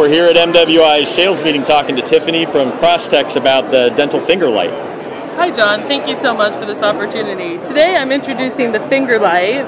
we're here at MWI's sales meeting talking to Tiffany from Crosstex about the dental finger light. Hi, John. Thank you so much for this opportunity. Today I'm introducing the finger light,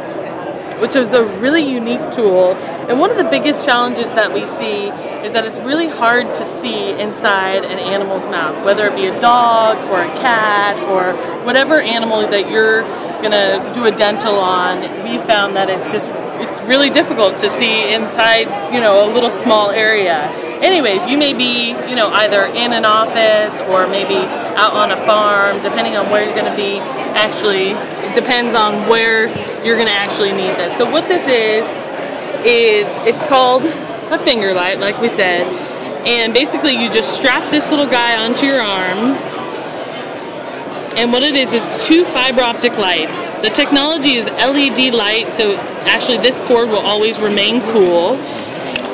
which is a really unique tool. And one of the biggest challenges that we see is that it's really hard to see inside an animal's mouth, whether it be a dog or a cat or whatever animal that you're going to do a dental on. We found that it's just it's really difficult to see inside, you know, a little small area. Anyways, you may be, you know, either in an office or maybe out on a farm, depending on where you're going to be. Actually, it depends on where you're going to actually need this. So what this is is it's called a finger light, like we said, and basically you just strap this little guy onto your arm. And what it is, it's two fiber optic lights. The technology is LED light, so actually this cord will always remain cool.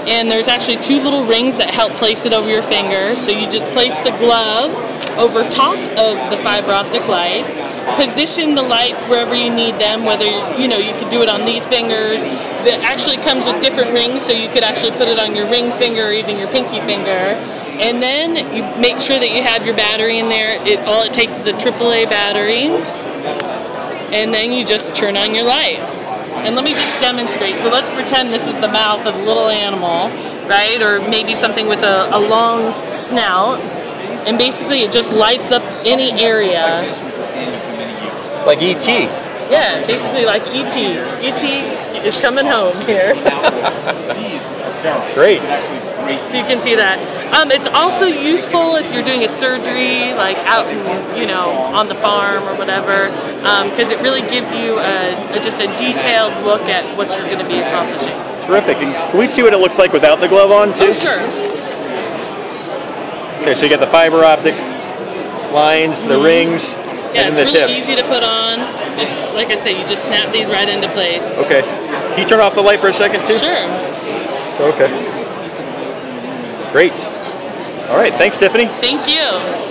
And there's actually two little rings that help place it over your finger. So you just place the glove over top of the fiber optic lights, position the lights wherever you need them, whether, you know, you could do it on these fingers. It actually comes with different rings, so you could actually put it on your ring finger or even your pinky finger. And then you make sure that you have your battery in there. It All it takes is a AAA battery. And then you just turn on your light. And let me just demonstrate. So let's pretend this is the mouth of a little animal, right? Or maybe something with a, a long snout. And basically it just lights up any area. Like E.T. Yeah, basically like E.T. E.T. is coming home here. Great. So you can see that. Um, it's also useful if you're doing a surgery, like out, in, you know, on the farm or whatever, because um, it really gives you a, a, just a detailed look at what you're going to be accomplishing. Terrific. And can we see what it looks like without the glove on too? Oh, sure. Okay, so you get the fiber optic lines, the mm-hmm. rings, yeah, and the really tips. easy to put on. Just like I said, you just snap these right into place. Okay. Can you turn off the light for a second too? Sure. Okay. Great. All right. Thanks, Tiffany. Thank you.